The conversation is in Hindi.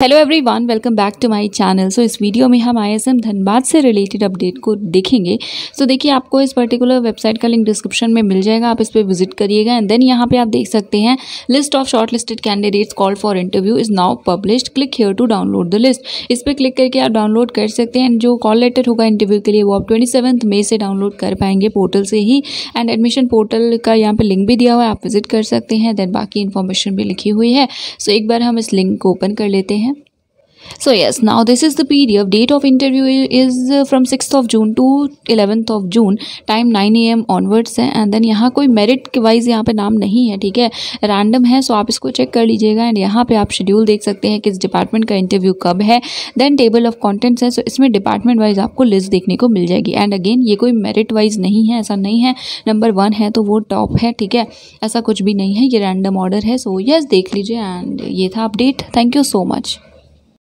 Hello everyone welcome back to my channel so इस वीडियो में हम आईएसएम धनबाद से रिलेटेड अपडेट को देखेंगे। सो so, देखिए आपको इस पर्टिकुलर वेबसाइट का लिंक डिस्क्रिप्शन में मिल जाएगा। आप इस पर विज़िट करिएगा एंड देन यहाँ पे आप देख सकते हैं list of shortlisted candidates call for interview is now published click here to download the list इस पर क्लिक करके आप डाउनलोड कर सकते हैं। एंड जो कॉल लेटर होगा इंटरव्यू के लिए वो आप ट्वेंटी मई से डाउनलोड कर पाएँगे पोर्टल से ही। एंड एडमिशन पोर्टल का यहाँ पर लिंक भी दिया हुआ है आप विज़िट कर सकते हैं। देन बाकी इन्फॉर्मेशन भी लिखी हुई है। सो so, एक बार हम इस लिंक को ओपन कर लेते हैं। So, yes, now this is the pdf date of interview is from 6th of june to 11th of june. Time 9 AM onwards है. एंड देन यहाँ कोई मेरिट के वाइज यहाँ पे नाम नहीं है, ठीक है? रैंडम है सो आप इसको चेक कर लीजिएगा. एंड यहाँ पे आप शेड्यूल देख सकते हैं किस डिपार्टमेंट का इंटरव्यू कब है. देन टेबल ऑफ़ कॉन्टेंट्स है सो इसमें डिपार्टमेंट वाइज आपको लिस्ट देखने को मिल जाएगी. एंड अगेन ये कोई मेरिट वाइज नहीं है, ऐसा नहीं है. नंबर वन है तो वो टॉप है, ठीक है? ऐसा कुछ भी नहीं है, ये रैंडम ऑर्डर है. सो यस देख लीजिए. एंड ये था update thank you so much